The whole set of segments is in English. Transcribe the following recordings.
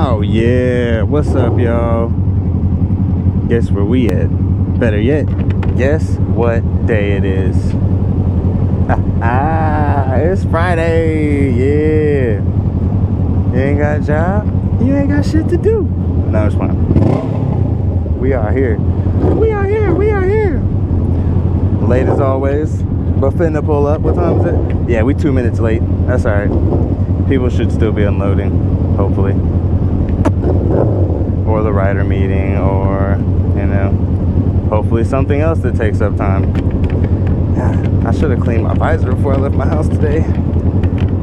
Oh yeah, what's up y'all? Guess where we at? Better yet, guess what day it is? Ah, it's Friday, yeah. You ain't got a job? You ain't got shit to do. No, it's fine. We are here. We are here, we are here. Late as always, but finna pull up. What time is it? Yeah, we two minutes late. That's alright. People should still be unloading, hopefully or the rider meeting or you know hopefully something else that takes up time. I should have cleaned my visor before I left my house today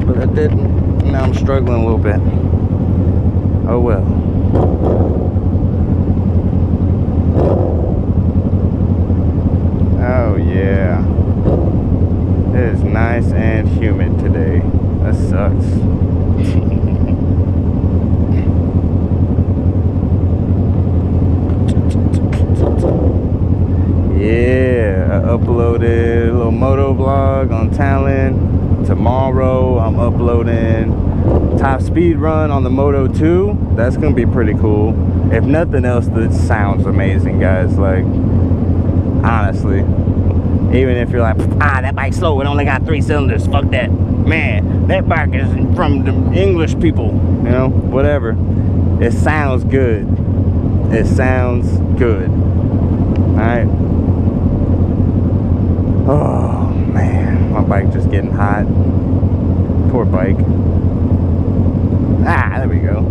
but I didn't. Now I'm struggling a little bit. Oh well. Oh yeah. It is nice and humid today. That sucks yeah i uploaded a little moto vlog on talent tomorrow i'm uploading top speed run on the moto 2 that's gonna be pretty cool. If nothing else that sounds amazing guys. Like honestly. Even if you're like ah that bike's slow. It only got three cylinders. Fuck that. Man that bike is from the english people you know? Whatever. It sounds good. It sounds good. All right man, my bike just getting hot. Poor bike. Ah, there we go.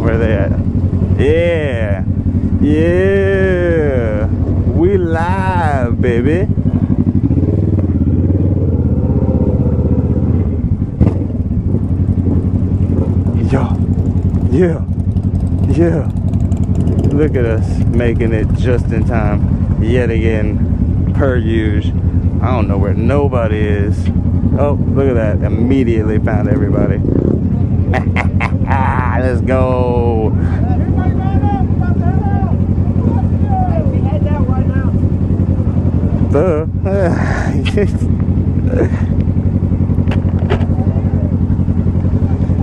Where are they at? Yeah, yeah. We live, baby. Yeah, yeah, yeah look at us making it just in time yet again per i don't know where nobody is. Oh look at that. Immediately found everybody. Let's go.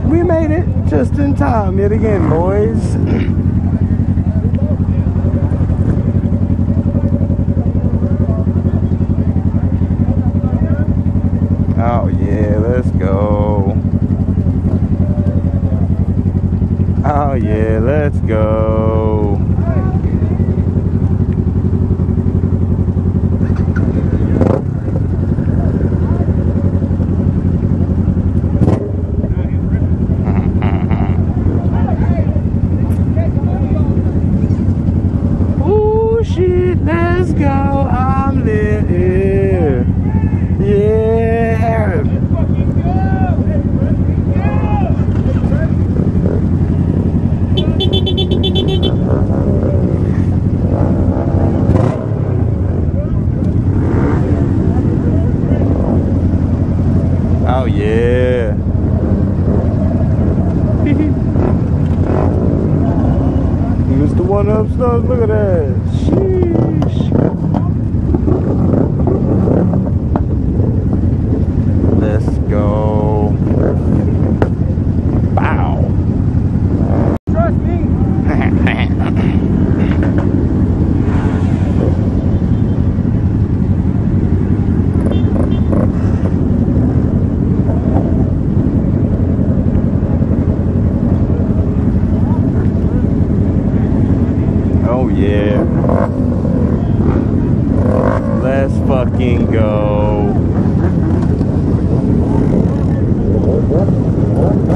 We made it just in time yet again boys Oh yeah, let's go. Oh yeah, let's go. Ooh shit, let's go. I'm lit here. Yeah. Oh yeah. Mr. One Up Stars, look at that. Sheesh. Let's go. Bow. Trust me. Oh yeah. Let's fucking go.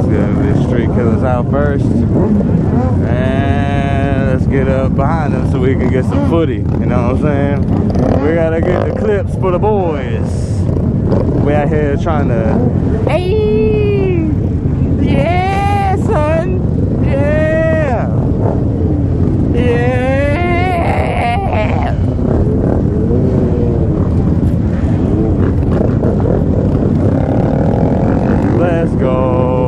Let's these street killers out first. And let's get up behind them so we can get some footy. You know what I'm saying? We gotta get the clips for the boys. We out here trying to. Hey! Yeah, son! Yeah! Yeah! Let's go.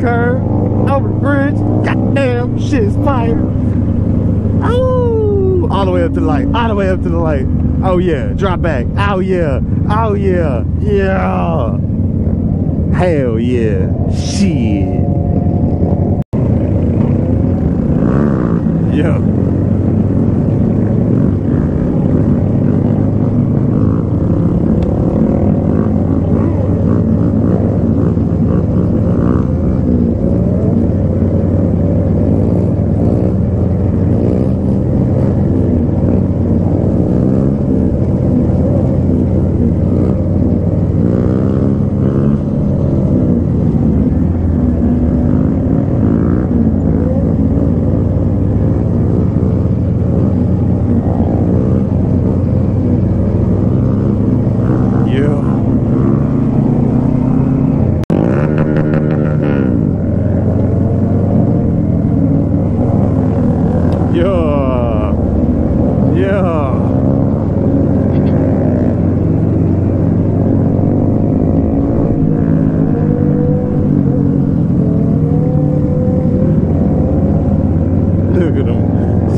Curb. Over the bridge. Goddamn shit's fire. Oh. All the way up to the light. All the way up to the light. Oh yeah. Drop back. Oh yeah. Oh yeah. Yeah. Hell yeah. Shit. Yeah. Yeah. Yeah. Look at him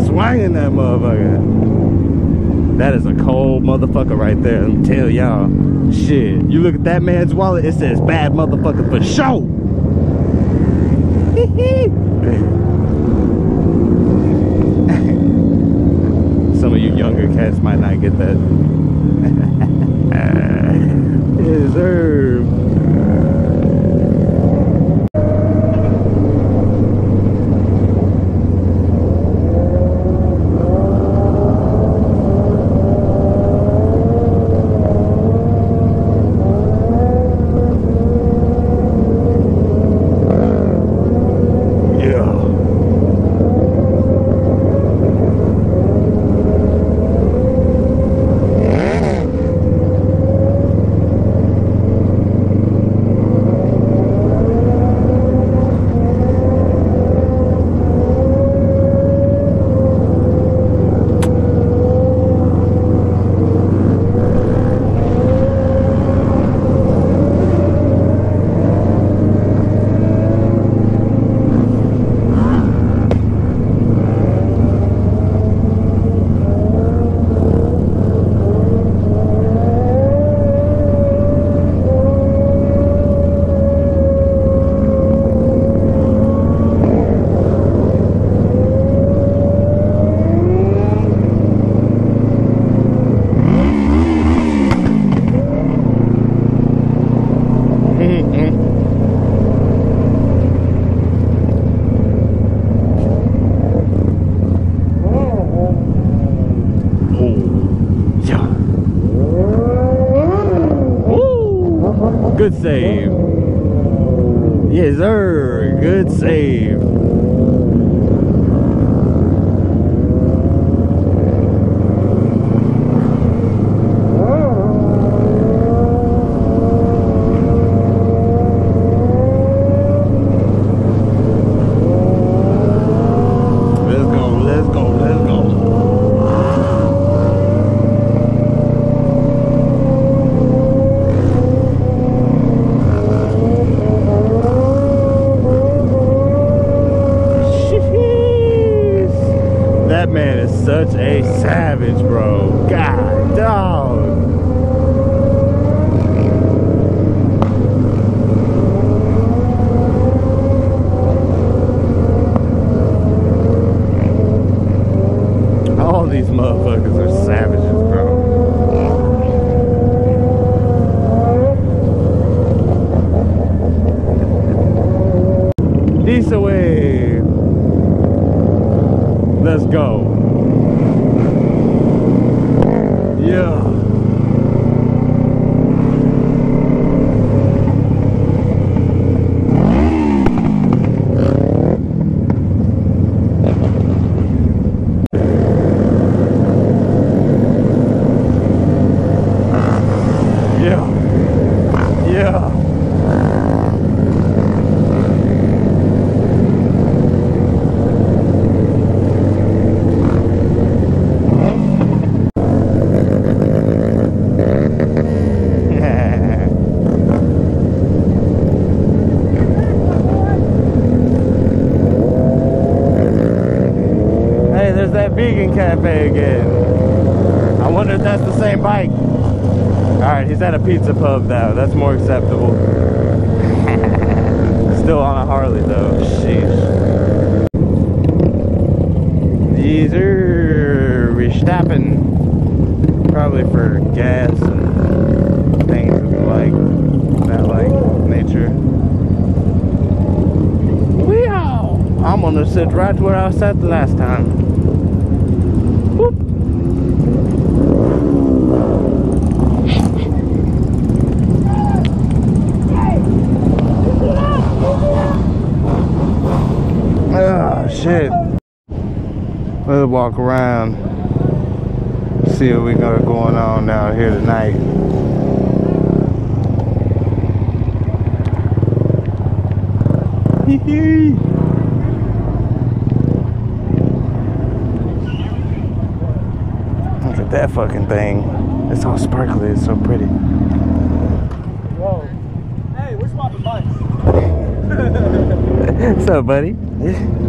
swinging that motherfucker. That is a cold motherfucker right there. Me tell y'all. Shit. You look at that man's wallet, it says bad motherfucker for sure. Some of you younger cats might not get that. yes. Yeah. Oh, yeah. Woo! Good save. Yes, sir. Good save. Let's go, let's go, let's go. Jeez. That man is such a savage, bro. God, dog. All these motherfuckers are savages, bro. This away. Let's go. Yeah. Yeah. hey, there's that vegan cafe again. I wonder if that's the same bike. All right, he's at a pizza pub though. That's more acceptable. Still on a Harley though. Sheesh. These are restopping. Probably for gas and things like that, like nature. Weow! I'm gonna sit right where I sat the last time. Whoop. Oh shit. Let's walk around. See what we got going on down here tonight. Look at that fucking thing. It's all sparkly. It's so pretty. Whoa. Hey, we're swapping bikes. What's up, buddy?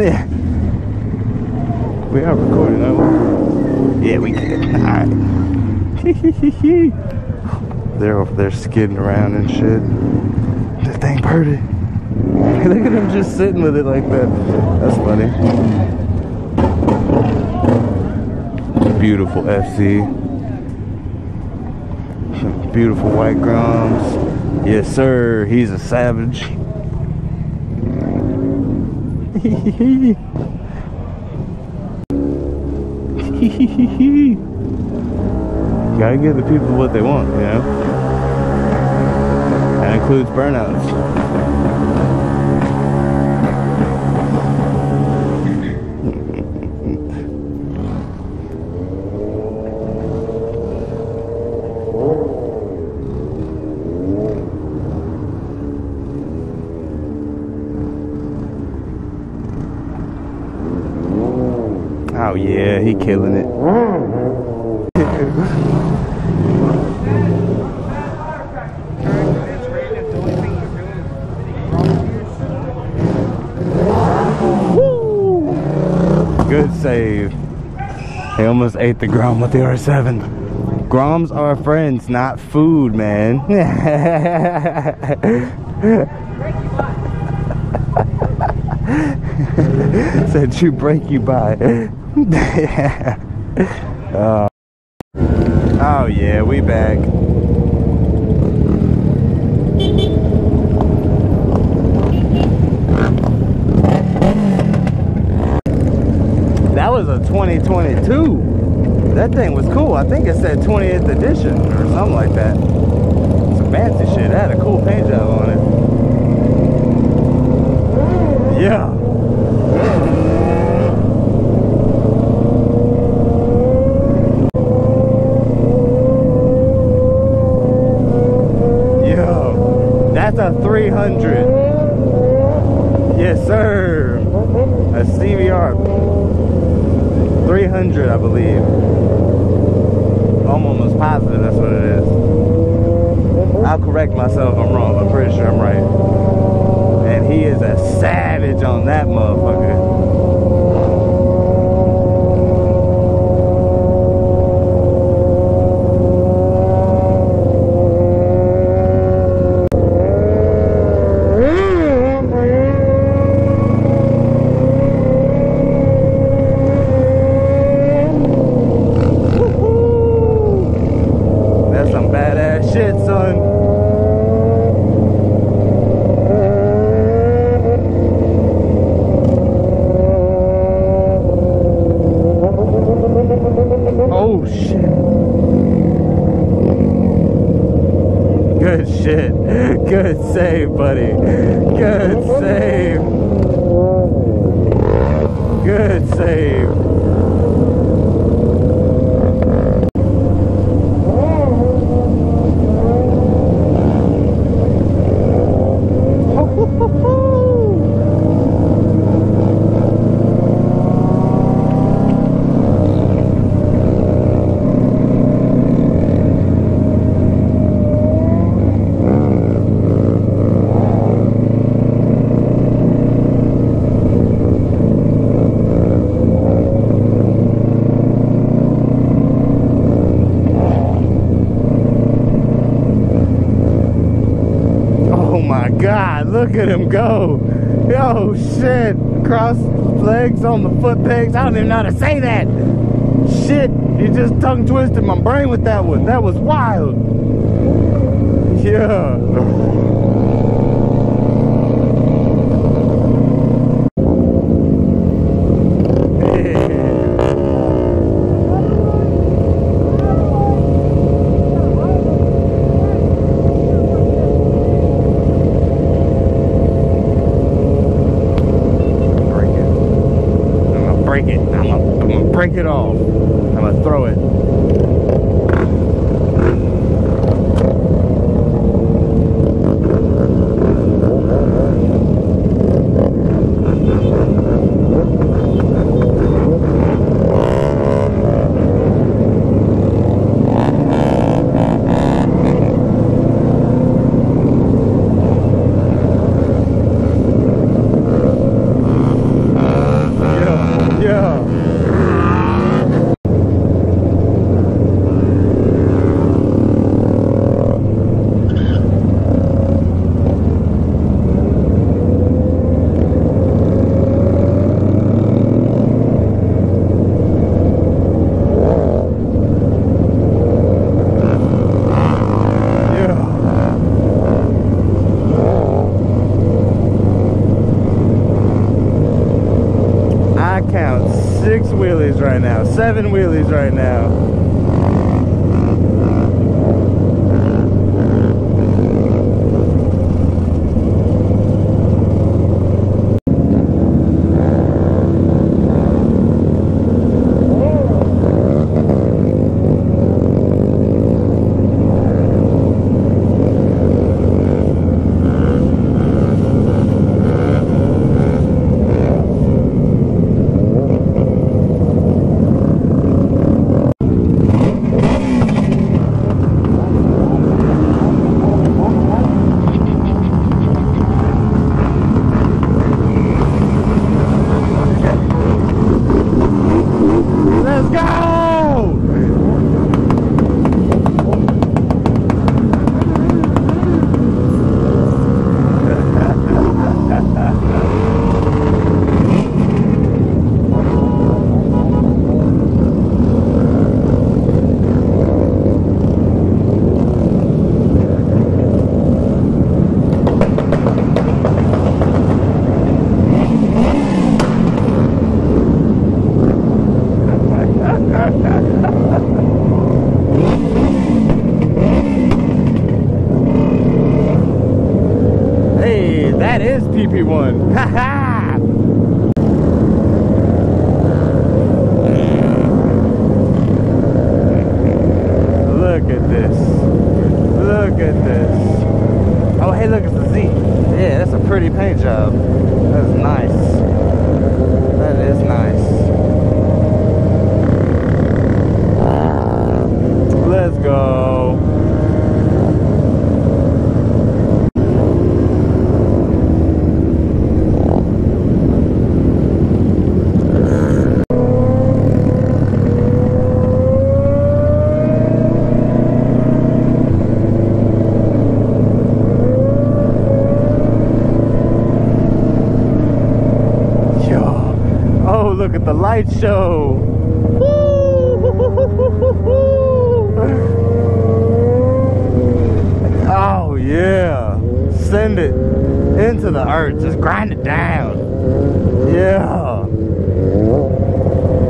Yeah. We are recording, aren't we? Yeah, we did. Alright. They're over there skidding around and shit. That thing pretty. Look at him just sitting with it like that. That's funny. Beautiful FC. Beautiful white groms. Yes, sir. He's a savage. Gotta give the people what they want, you know? That includes burnouts. Yeah, he killing it. Good save. He almost ate the Grom with the R7. Groms are friends, not food, man. Said you break you by. Uh, oh yeah, we back. That was a 2022. That thing was cool. I think it said 20th edition or something like that. Some fancy shit. It had a cool paint job on it. Yeah. That's a 300. Yes, sir. A CBR 300, I believe. I'm almost positive that's what it is. I'll correct myself if I'm wrong, but I'm pretty sure I'm right. And he is a savage on that motherfucker. That's some badass shit, son. Oh shit. Good shit. Good save, buddy. Good save. Good save. Oh my god, look at him go. Yo, Cross legs on the foot pegs. I don't even know how to say that. Shit, you just tongue twisted my brain with that one. That was wild. Yeah. break it. I'm gonna break it. I'm gonna, I'm gonna break it off. I'm gonna throw it. Yeah, yeah. Yeah. I count six wheelies right now, seven wheelies right now. Look at the light show. oh, yeah. Send it into the earth. Just grind it down. Yeah.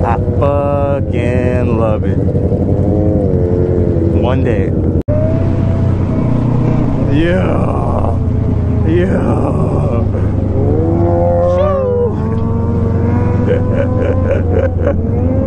I fucking love it. One day. Yeah. Yeah. Yeah.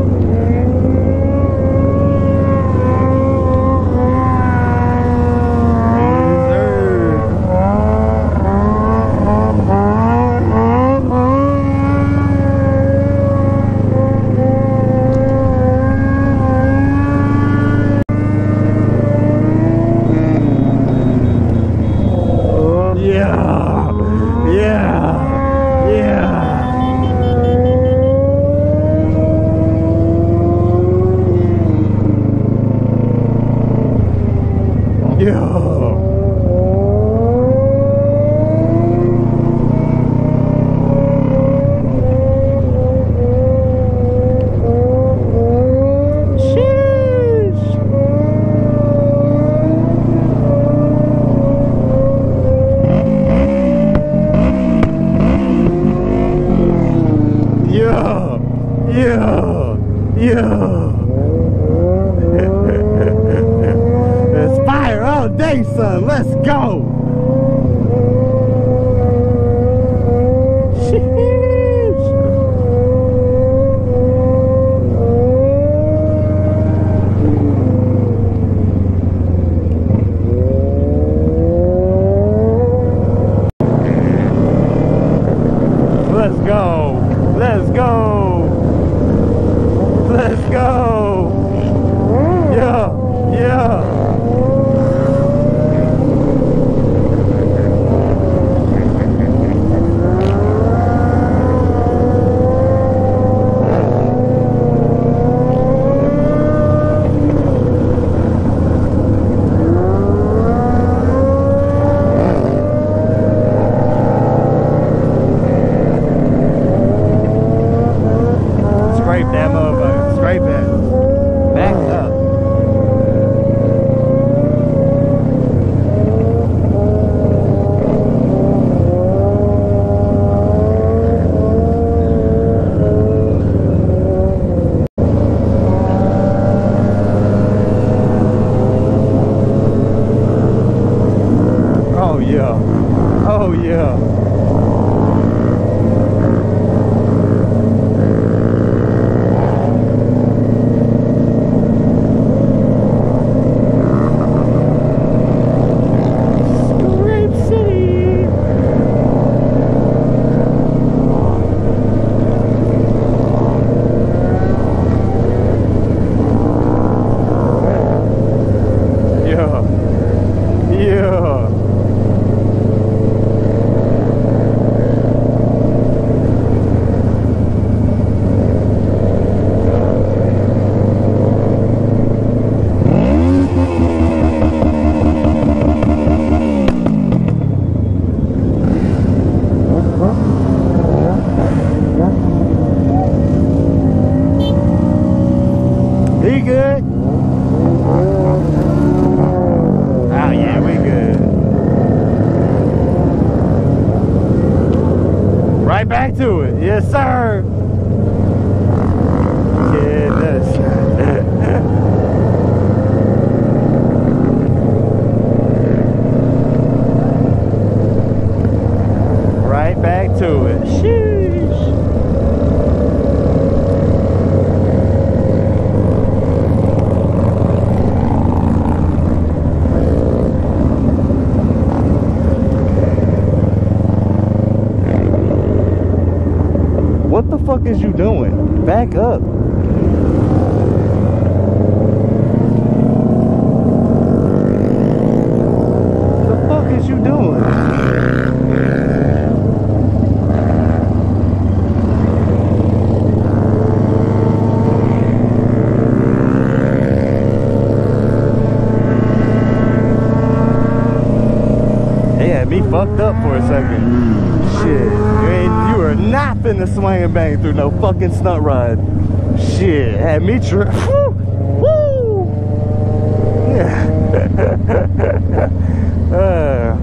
Oh yeah. Yes, sir. Back up. The fuck is you doing? Had me fucked up for a second. Shit, you ain't, you are not finna swing and bang through no fucking stunt ride. Shit, had me tri- Woo! Woo! Yeah. uh.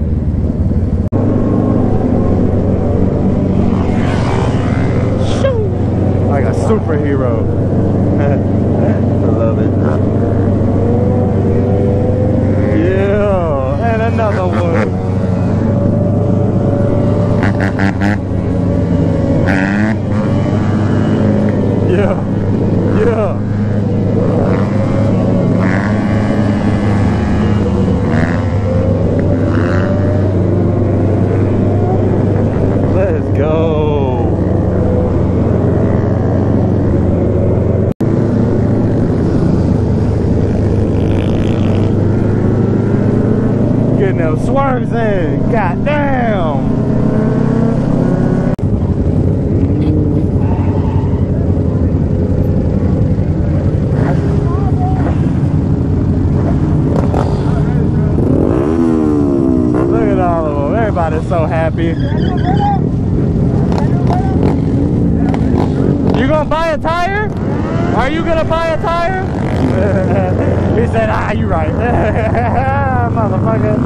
Like a superhero. I love it. Yeah, and another one. Yeah, yeah. Let's go. Getting those swerves in. God damn. Look at all of Everybody's so happy. You gonna buy a tire? Are you gonna buy a tire? he said, ah, you right. Motherfucker.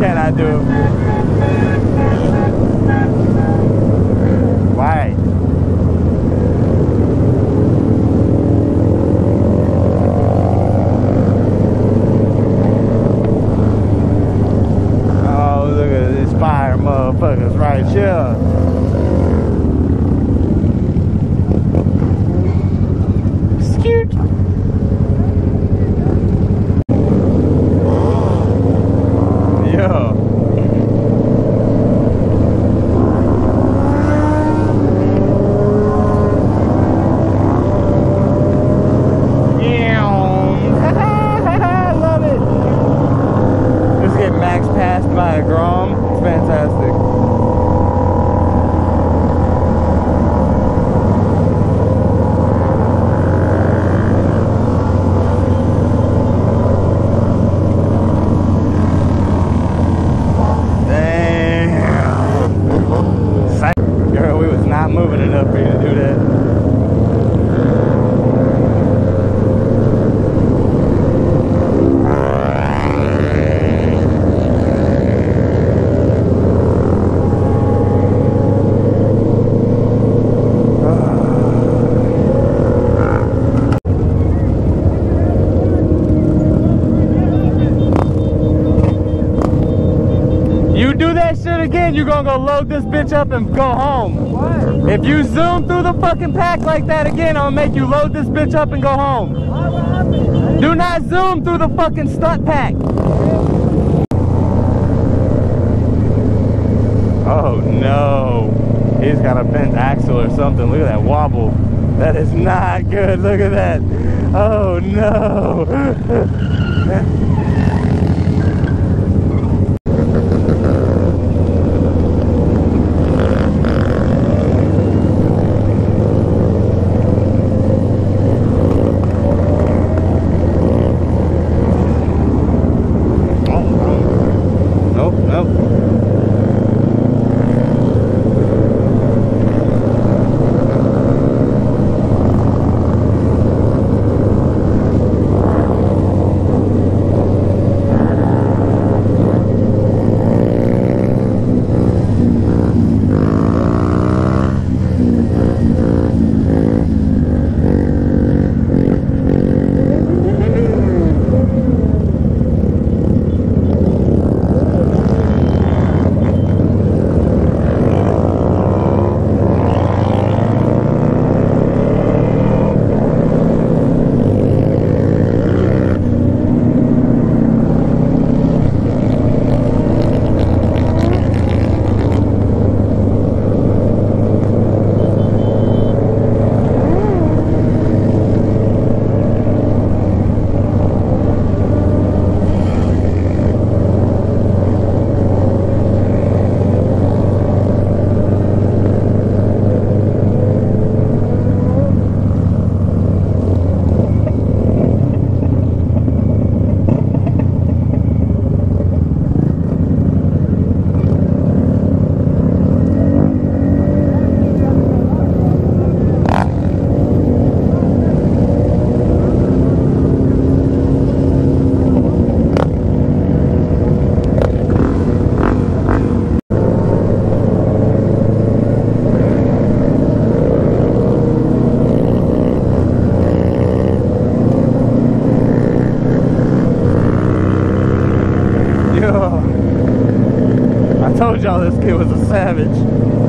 Can I do it? Right. Oh, look at these fire motherfuckers right here. Scoot. Yeah. Yeah. Love it. Just get max passed by a Grom. It's fantastic. Damn. Psych. Girl, we was not moving enough for you to do that. You do that shit again, you're gonna go load this bitch up and go home. What? If you zoom through the fucking pack like that again, I'm gonna make you load this bitch up and go home. Do not zoom through the fucking stunt pack. Oh no. He's got a bent axle or something. Look at that wobble. That is not good. Look at that. Oh no. y'all this kid was a savage.